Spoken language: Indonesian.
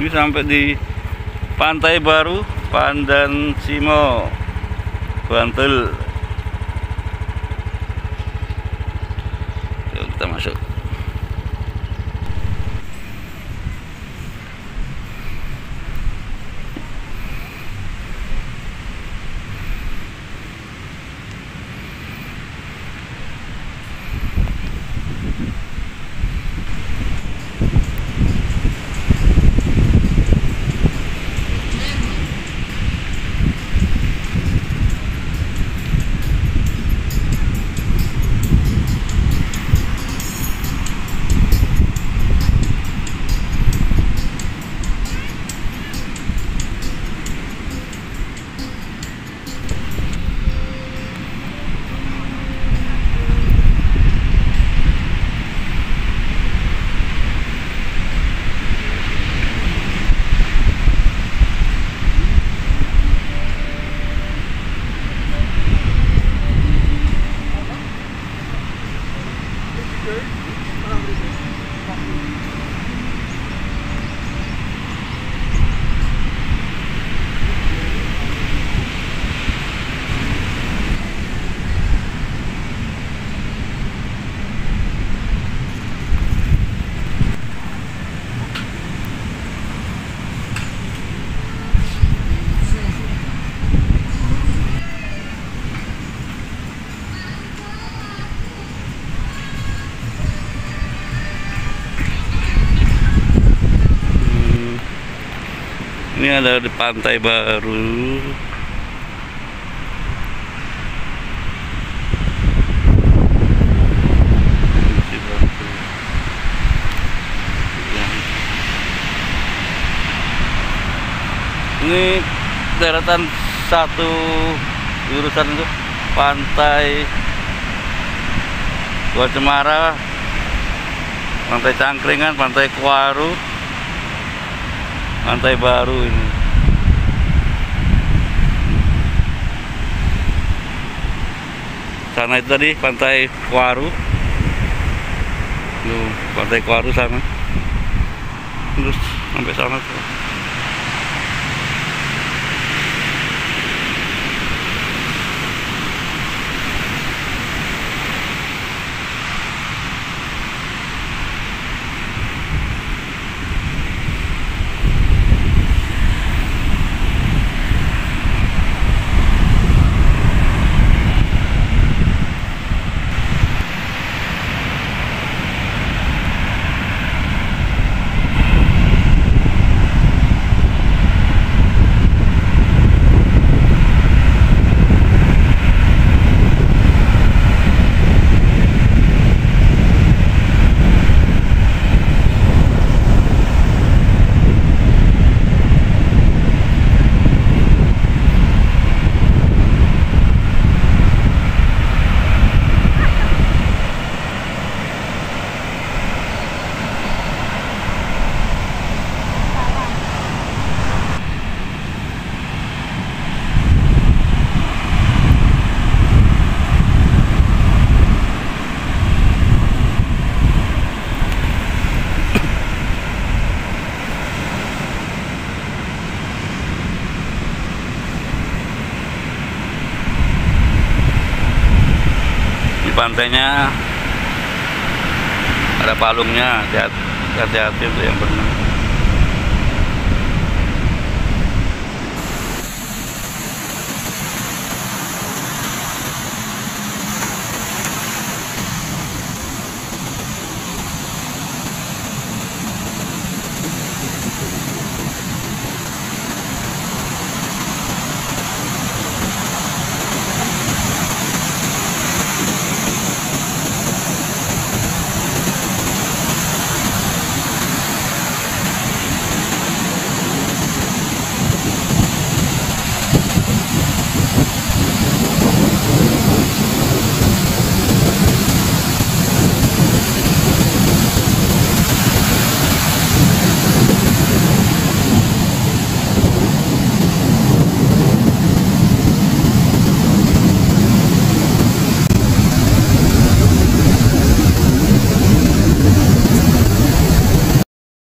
Ini sampai di Pantai Baru, Pandan Simo, Bantul. Yuk kita masuk. Ini ada di Pantai Baru. Ini daratan satu jurusan itu pantai Gua Cemara, pantai Cangkringan, pantai Kuaru, pantai baru ini. Sana itu tadi pantai Kuaru. Tuh, pantai Kuaru sana. Terus sampai sana tuh. di pantainya ada palungnya hati-hati untuk yang berenang